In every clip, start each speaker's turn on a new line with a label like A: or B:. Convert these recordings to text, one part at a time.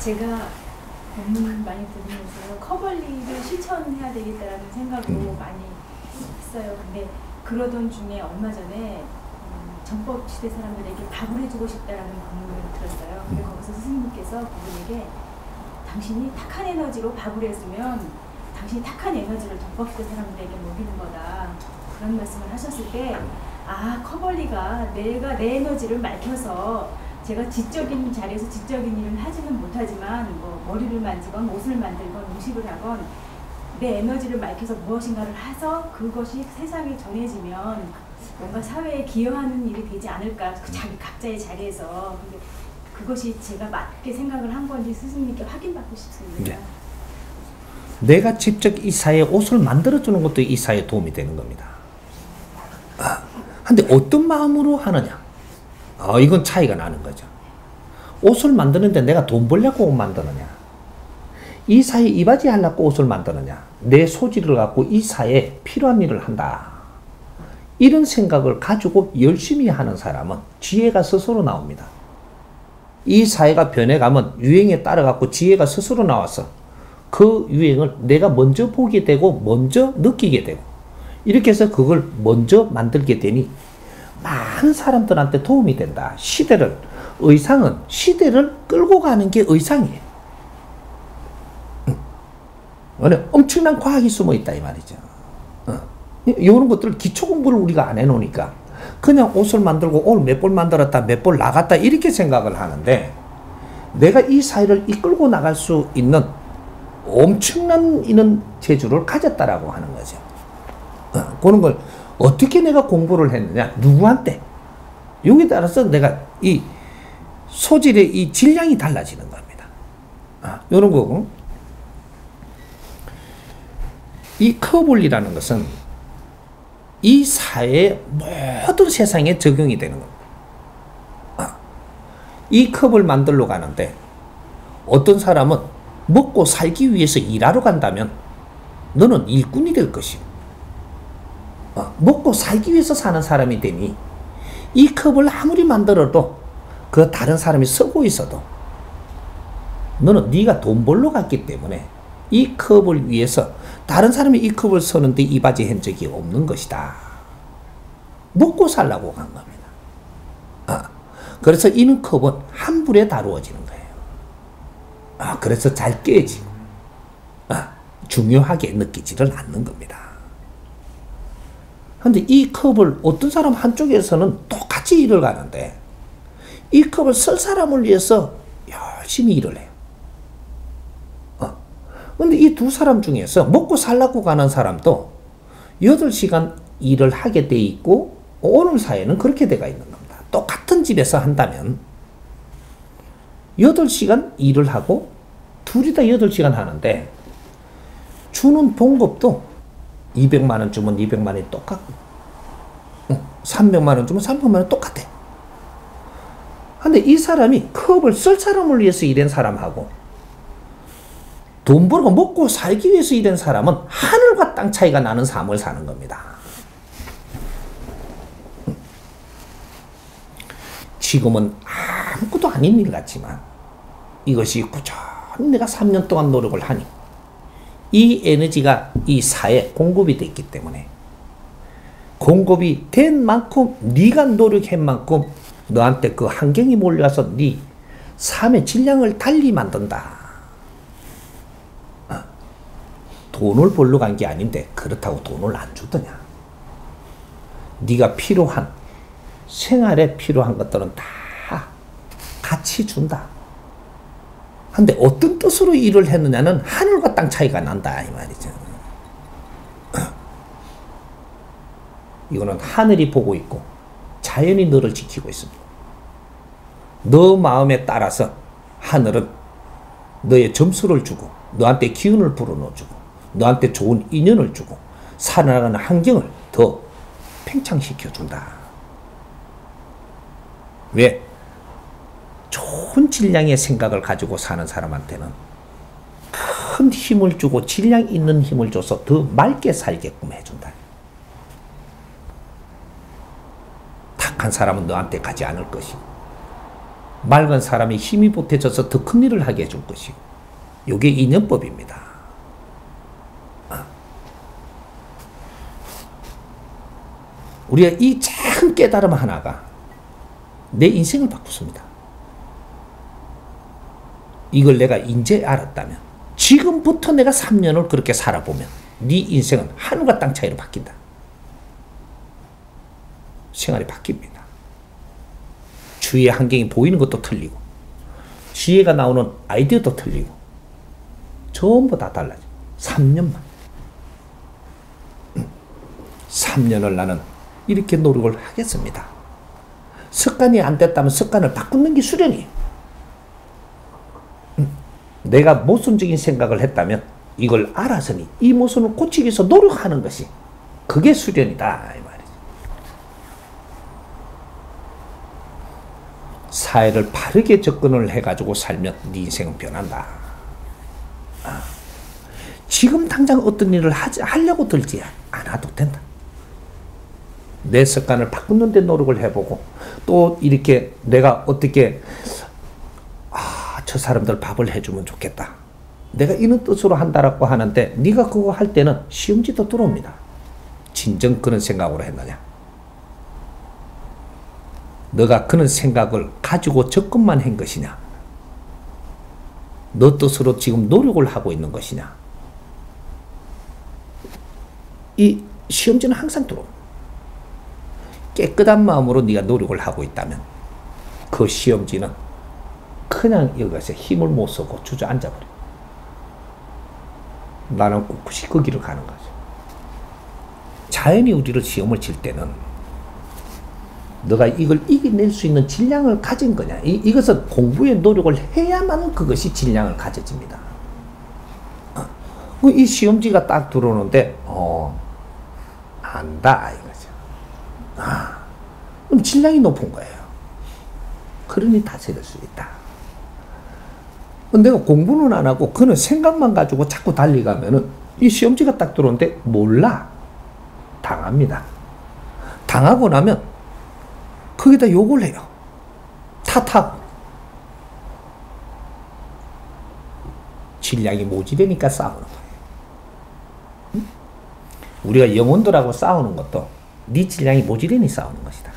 A: 제가 고민 많이 들으면서요. 커벌리를 실천해야 되겠다라는 생각으로
B: 음.
A: 많이 했어요. 근데 그러던 중에 얼마 전에 음, 전법 시대 사람들에게 밥을 해주고 싶다라는 공문을 들었어요. 근데
B: 음.
A: 거기서 스승님께서 그분에게 당신이 탁한 에너지로 밥을 해주면 당신이 탁한 에너지를 전법 시대 사람들에게 먹이는 거다. 그런 말씀을 하셨을 때 아 커벌리가 내가 내 에너지를 밝혀서 제가 지적인 자리에서 지적인 일을 하지는 못하지만 뭐 머리를 만지건 옷을 만들건 음식을 하건 내 에너지를 밝혀서 무엇인가를 해서 그것이 세상에 전해지면 뭔가 사회에 기여하는 일이 되지 않을까 그 자기 각자의 자리에서 근데 그것이 제가 맞게 생각을 한 건지 스승님께 확인받고 싶습니다.
B: 네. 내가 직접 이 사회에 옷을 만들어주는 것도 이 사회에 도움이 되는 겁니다. 아, 근데 어떤 마음으로 하느냐? 어, 이건 차이가 나는 거죠. 옷을 만드는데 내가 돈 벌려고 옷 만드느냐? 이 사회에 이바지 하려고 옷을 만드느냐? 내 소질을 갖고 이 사회에 필요한 일을 한다. 이런 생각을 가지고 열심히 하는 사람은 지혜가 스스로 나옵니다. 이 사회가 변해가면 유행에 따라갖고 지혜가 스스로 나와서 그 유행을 내가 먼저 보게 되고 먼저 느끼게 되고 이렇게 해서 그걸 먼저 만들게 되니 많은 사람들한테 도움이 된다. 시대를 의상은 시대를 끌고 가는 게 의상이에요. 응. 엄청난 과학이 숨어 있다 이 말이죠. 어. 이런 것들 기초 공부를 우리가 안 해놓으니까 그냥 옷을 만들고 오늘 몇 벌 만들었다 몇 벌 나갔다 이렇게 생각을 하는데 내가 이 사회를 이끌고 나갈 수 있는 엄청난 이런 재주를 가졌다라고 하는 거죠. 어, 그런 걸 어떻게 내가 공부를 했느냐, 누구한테, 여기에 따라서 내가 이 소질의 이 질량이 달라지는 겁니다. 아, 이런 거고. 이 커볼리라는 것은 이 사회의 모든 세상에 적용이 되는 겁니다. 아, 이 컵을 만들러 가는데 어떤 사람은 먹고 살기 위해서 일하러 간다면 너는 일꾼이 될 것이고 어, 먹고 살기 위해서 사는 사람이 되니 이 컵을 아무리 만들어도 그 다른 사람이 쓰고 있어도 너는 네가 돈 벌러 갔기 때문에 이 컵을 위해서 다른 사람이 이 컵을 쓰는데 이바지 한 적이 없는 것이다. 먹고 살라고 간 겁니다. 아, 그래서 이는 컵은 한 불에 다루어지는 거예요. 아, 그래서 잘 깨지고, 아, 중요하게 느끼지를 않는 겁니다. 근데 이 컵을 어떤 사람 한쪽에서는 똑같이 일을 가는데, 이 컵을 쓸 사람을 위해서 열심히 일을 해요. 어. 근데 이 두 사람 중에서 먹고 살라고 가는 사람도 8시간 일을 하게 돼 있고, 오늘 사회는 그렇게 돼가 있는 겁니다. 똑같은 집에서 한다면, 8시간 일을 하고 둘이 다 8시간 하는데 주는 봉급도 200만 원 주면 200만 원이 똑같고 300만 원 주면 300만 원 똑같아. 근데 이 사람이 컵을 쓸 사람을 위해서 일한 사람하고 돈 벌고 먹고 살기 위해서 일한 사람은 하늘과 땅 차이가 나는 삶을 사는 겁니다. 지금은 아무것도 아닌 일 같지만 이것이 꾸준히 내가 3년 동안 노력을 하니 이 에너지가 이 사회에 공급이 됐기 때문에 공급이 된 만큼 네가 노력한 만큼 너한테 그 환경이 몰려와서 네 삶의 질량을 달리 만든다. 어. 돈을 벌러 간 게 아닌데 그렇다고 돈을 안 주더냐. 네가 필요한 생활에 필요한 것들은 다 같이 준다. 근데 어떤 뜻으로 일을 했느냐는 하늘과 땅 차이가 난다 이 말이죠. 이거는 하늘이 보고 있고 자연이 너를 지키고 있습니다. 너 마음에 따라서 하늘은 너의 점수를 주고 너한테 기운을 불어넣어주고 너한테 좋은 인연을 주고 살아가는 환경을 더 팽창시켜준다. 왜? 좋은 질량의 생각을 가지고 사는 사람한테는 큰 힘을 주고 질량 있는 힘을 줘서 더 맑게 살게끔 해준다. 탁한 사람은 너한테 가지 않을 것이고 맑은 사람이 힘이 보태져서 더 큰 일을 하게 해줄 것이고 이게 인연법입니다. 아. 우리가 이 작은 깨달음 하나가 내 인생을 바꾸습니다. 이걸 내가 이제 알았다면 지금부터 내가 3년을 그렇게 살아보면 네 인생은 하늘과 땅 차이로 바뀐다. 생활이 바뀝니다. 주위의 환경이 보이는 것도 틀리고 지혜가 나오는 아이디어도 틀리고 전부 다 달라져. 3년만. 3년을 나는 이렇게 노력을 하겠습니다. 습관이 안 됐다면 습관을 바꾸는 게 수련이에요. 내가 모순적인 생각을 했다면 이걸 알아서니 이 모순을 고치기 위해서 노력하는 것이 그게 수련이다 이 말이죠. 사회를 바르게 접근을 해가지고 살면 네 인생은 변한다. 아. 지금 당장 어떤 일을 하지, 하려고 들지 않아도 된다. 내 습관을 바꾸는 데 노력을 해보고 또 이렇게 내가 어떻게 아, 저 사람들 밥을 해주면 좋겠다. 내가 이런 뜻으로 한다라고 하는데 네가 그거 할 때는 시험지도 들어옵니다. 진정 그런 생각으로 했느냐? 너가 그런 생각을 가지고 접근만 한 것이냐? 너 뜻으로 지금 노력을 하고 있는 것이냐? 이 시험지는 항상 들어옵니다. 깨끗한 마음으로 네가 노력을 하고 있다면 그 시험지는 그냥 여기서 힘을 못 쓰고 주저앉아 버려. 나는 꿋꿋이 그 길을 가는 거죠. 자연이 우리를 시험을 칠 때는 너가 이걸 이겨낼 수 있는 질량을 가진 거냐. 이, 이것은 공부에 노력을 해야만 그것이 질량을 가져집니다. 어, 이 시험지가 딱 들어오는데, 어, 안다, 이거죠. 아, 그럼 질량이 높은 거예요. 그러니 다스릴 수 있다. 내가 공부는 안 하고 그는 생각만 가지고 자꾸 달리가면은 이 시험지가 딱 들어오는데 몰라. 당합니다. 당하고 나면 거기다 욕을 해요. 탓하고. 질량이 모지되니까 싸우는 거예요. 우리가 영혼들하고 싸우는 것도 네 질량이 모지되니 싸우는 것이다.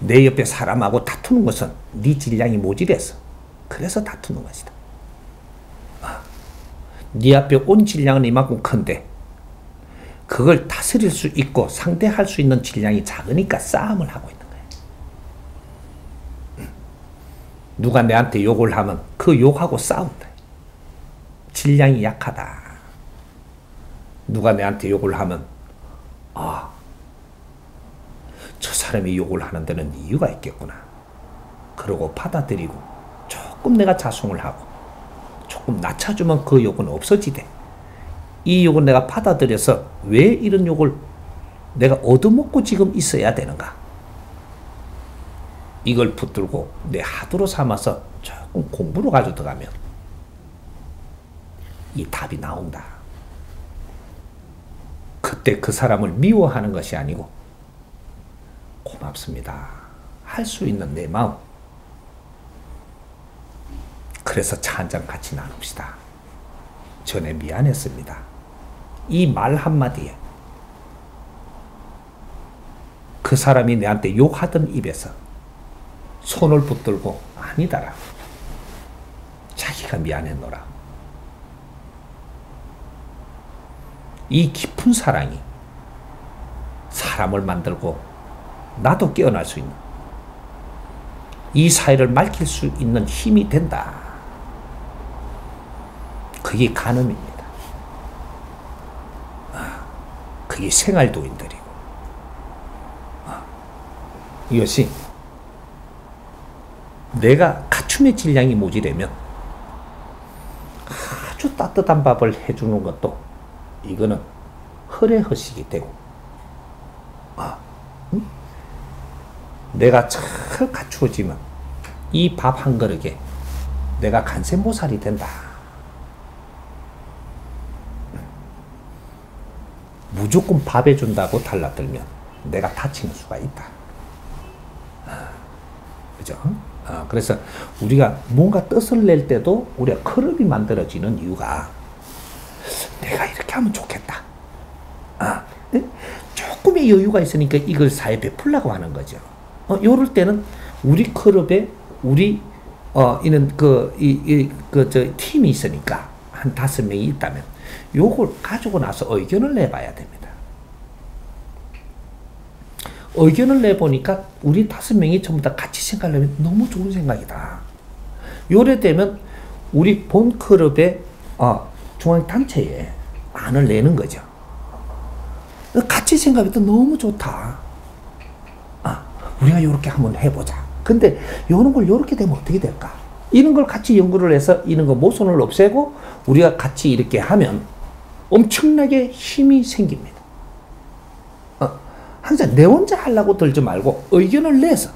B: 내 옆에 사람하고 다투는 것은 네 질량이 모질해서 그래서 다투는 것이다. 네 앞에 온 질량은 이만큼 큰데 그걸 다스릴 수 있고 상대할 수 있는 질량이 작으니까 싸움을 하고 있는 거예요. 누가 내한테 욕을 하면 그 욕하고 싸운다. 질량이 약하다. 누가 내한테 욕을 하면 아, 저 사람이 욕을 하는 데는 이유가 있겠구나. 그러고 받아들이고 조금 내가 자송을 하고 조금 낮춰주면 그 욕은 없어지대. 이 욕은 내가 받아들여서 왜 이런 욕을 내가 얻어먹고 지금 있어야 되는가? 이걸 붙들고 내 하도로 삼아서 조금 공부로 가져 들어가면 이 답이 나온다. 그때 그 사람을 미워하는 것이 아니고 고맙습니다. 할 수 있는 내 마음. 그래서 차 한 잔 같이 나눕시다. 전에 미안했습니다. 이 말 한마디에 그 사람이 내한테 욕하던 입에서 손을 붙들고 아니다라. 자기가 미안했노라. 이 깊은 사랑이 사람을 만들고 나도 깨어날 수 있는 이 사회를 맑힐 수 있는 힘이 된다. 그게 간음입니다. 아, 그게 생활도인들이고 아, 이것이 내가 갖춤의 질량이 모지려면 아주 따뜻한 밥을 해주는 것도 이거는 허례허식이 되고 아, 응? 내가 잘 갖추어지면 이 밥 한 그릇에 내가 간센보살이 된다. 무조건 밥 해준다고 달라들면 내가 다치는 수가 있다. 그죠? 어, 그래서 우리가 뭔가 뜻을 낼 때도 우리가 클럽이 만들어지는 이유가 내가 이렇게 하면 좋겠다. 아, 네? 조금의 여유가 있으니까 이걸 사회 베풀라고 하는 거죠. 어, 요럴 때는 우리 클럽에 우리 어 이는 그이그저 팀이 있으니까 한 다섯 명이 있다면 요걸 가지고 나서 의견을 내봐야 됩니다. 의견을 내보니까 우리 다섯 명이 전부 다 같이 생각하면 너무 좋은 생각이다. 요래 되면 우리 본 클럽의 어, 중앙 단체에 안을 내는 거죠. 같이 생각해도 너무 좋다. 아, 우리가 이렇게 한번 해보자. 근데 이런 걸 이렇게 되면 어떻게 될까? 이런 걸 같이 연구를 해서 이런 거 모순을 없애고 우리가 같이 이렇게 하면 엄청나게 힘이 생깁니다. 어, 항상 내 혼자 하려고 들지 말고 의견을 내서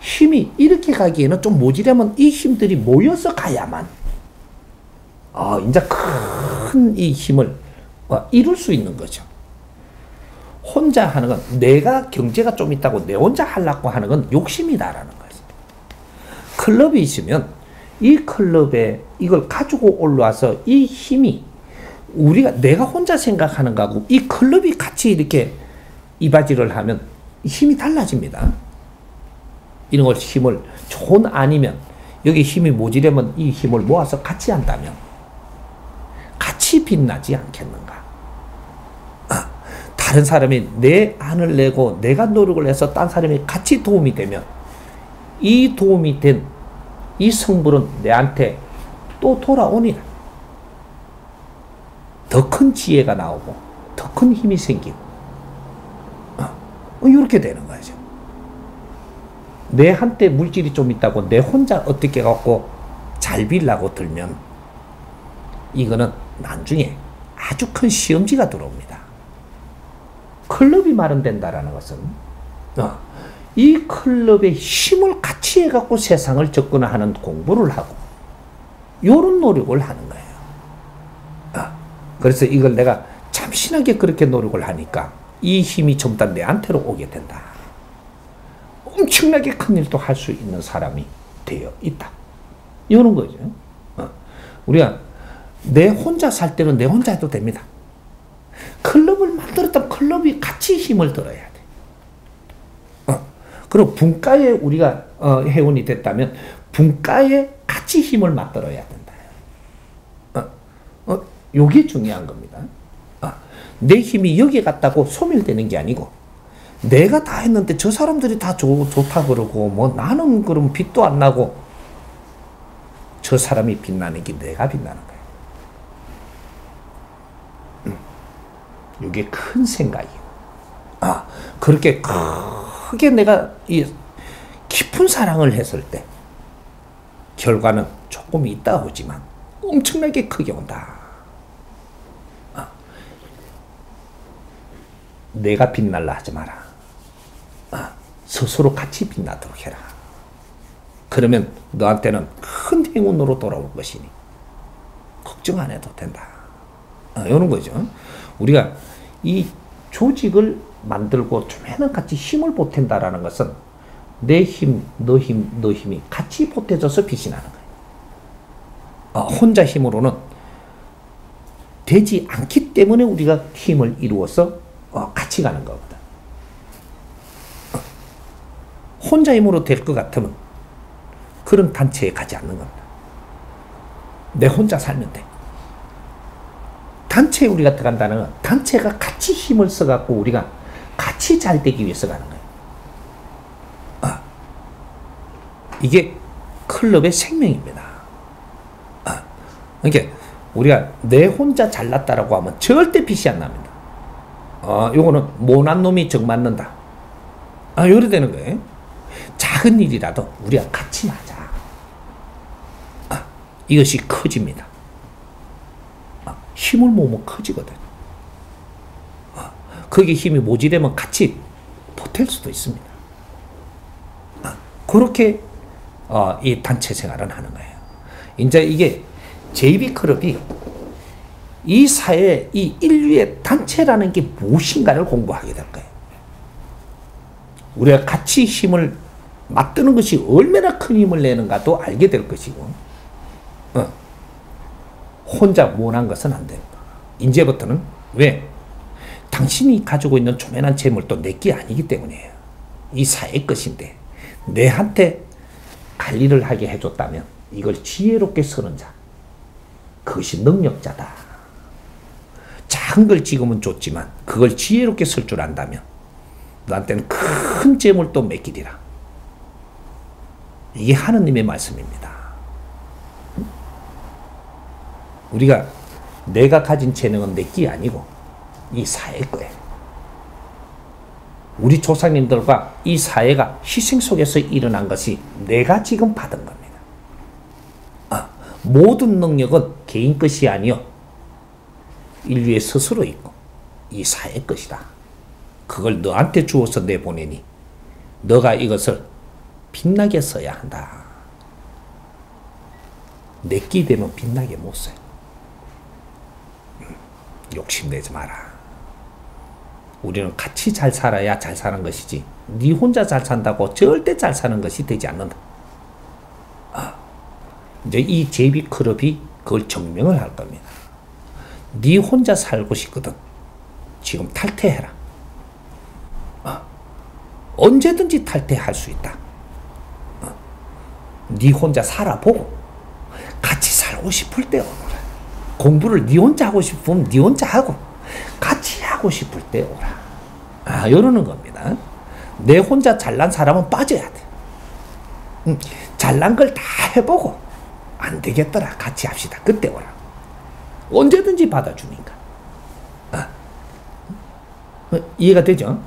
B: 힘이 이렇게 가기에는 좀 모자라면 이 힘들이 모여서 가야만 어, 이제 큰 이 힘을 어, 이룰 수 있는 거죠. 혼자 하는 건 내가 경제가 좀 있다고 내 혼자 하려고 하는 건 욕심이다라는 거죠. 클럽이 있으면 이 클럽에 이걸 가지고 올라와서 이 힘이 우리가 내가 혼자 생각하는 거하고 이 클럽이 같이 이렇게 이바지를 하면 힘이 달라집니다. 이런 걸 힘을 좋은 아니면 여기 힘이 모자라면 이 힘을 모아서 같이 한다면 같이 빛나지 않겠는가? 아, 다른 사람이 내 안을 내고 내가 노력을 해서 딴 사람이 같이 도움이 되면 이 도움이 된 이 성불은 내한테 또 돌아오니 더큰 지혜가 나오고 더 큰 힘이 생기고 어, 이렇게 되는 거죠. 내 한때 물질이 좀 있다고 내 혼자 어떻게 갖고 잘 빌라고 들면 이거는 나중에 아주 큰 시험지가 들어옵니다. 클럽이 마련된다라는 것은 어, 이 클럽의 힘을 같이 해갖고 세상을 접근하는 공부를 하고 이런 노력을 하는 거예요. 어, 그래서 이걸 내가 참신하게 그렇게 노력을 하니까 이 힘이 전부 다 내한테로 오게 된다. 엄청나게 큰 일도 할 수 있는 사람이 되어 있다. 이런 거죠. 어, 우리가 내 혼자 살 때는 내 혼자 해도 됩니다. 클럽을 만들었다면 클럽이 같이 힘을 들어야 돼. 어. 그리고 분가에 우리가 어, 회원이 됐다면 분가에 같이 힘을 맞들어야 된다. 어, 어, 요게 중요한 겁니다. 어, 내 힘이 여기 갔다고 소멸되는 게 아니고 내가 다 했는데 저 사람들이 다 좋, 좋다 그러고 뭐 나는 그럼 빛도 안 나고 저 사람이 빛나는 게 내가 빛나는 거야. 이게 큰 생각이에요. 아, 그렇게 크게 내가 이 깊은 사랑을 했을 때 결과는 조금 있다 오지만 엄청나게 크게 온다. 아, 내가 빛날라 하지 마라. 아, 스스로 같이 빛나도록 해라. 그러면 너한테는 큰 행운으로 돌아올 것이니 걱정 안 해도 된다. 아, 이런 거죠. 우리가 이 조직을 만들고 조매는 같이 힘을 보탠다라는 것은 내 힘, 너 힘, 너 힘이 같이 보태져서 빛이 나는 거예요. 어, 혼자 힘으로는 되지 않기 때문에 우리가 힘을 이루어서 어, 같이 가는 거거든. 어, 혼자 힘으로 될 것 같으면 그런 단체에 가지 않는 겁니다. 내 혼자 살면 돼. 단체에 우리가 들어간다는 건 단체가 같이 힘을 써갖고 우리가 같이 잘 되기 위해서 가는 거예요. 아, 이게 클럽의 생명입니다. 아, 그러니까 우리가 내 혼자 잘났다라고 하면 절대 빛이 안 납니다. 아, 요거는 모난 놈이 정 맞는다. 아, 요래 되는 거예요. 작은 일이라도 우리가 같이 하자. 아, 이것이 커집니다. 힘을 모으면 커지거든. 어, 거기 힘이 모지되면 같이 보탤 수도 있습니다. 어, 그렇게 어, 이 단체 생활은 하는 거예요. 이제 이게 JB 클럽이 이 사회, 이 인류의 단체라는 게 무엇인가를 공부하게 될 거예요. 우리가 같이 힘을 맞드는 것이 얼마나 큰 힘을 내는가도 알게 될 것이고, 어. 혼자 원한 것은 안 된다. 이제부터는 왜? 당신이 가지고 있는 조만한 재물도 내게 아니기 때문이에요. 이 사회 것인데 내한테 관리를 하게 해줬다면 이걸 지혜롭게 쓰는 자. 그것이 능력자다. 작은 걸 지금은 줬지만 그걸 지혜롭게 쓸 줄 안다면 너한테는 큰 재물도 맡기리라. 이게 하느님의 말씀입니다. 우리가 내가 가진 재능은 내게 아니고 이 사회 거예요. 우리 조상님들과 이 사회가 희생 속에서 일어난 것이 내가 지금 받은 겁니다. 아, 모든 능력은 개인 것이 아니요 인류의 스스로 있고 이 사회 것이다. 그걸 너한테 주어서 내보내니 너가 이것을 빛나게 써야 한다. 내끼 되면 빛나게 못 써요. 음, 욕심내지 마라. 우리는 같이 잘 살아야 잘 사는 것이지 네 혼자 잘 산다고 절대 잘 사는 것이 되지 않는다. 아, 이제 이 제비 클럽이 그걸 증명을 할 겁니다. 네 혼자 살고 싶거든. 지금 탈퇴해라. 아, 언제든지 탈퇴할 수 있다. 아, 네 혼자 살아보고 같이 살고 싶을 때. 공부를 네 혼자 하고 싶으면 네 혼자 하고 같이 하고 싶을 때 오라. 아, 이러는 겁니다. 내 혼자 잘난 사람은 빠져야 돼. 음, 잘난 걸 다 해보고 안 되겠더라. 같이 합시다. 그때 오라. 언제든지 받아주니까. 아, 어, 이해가 되죠?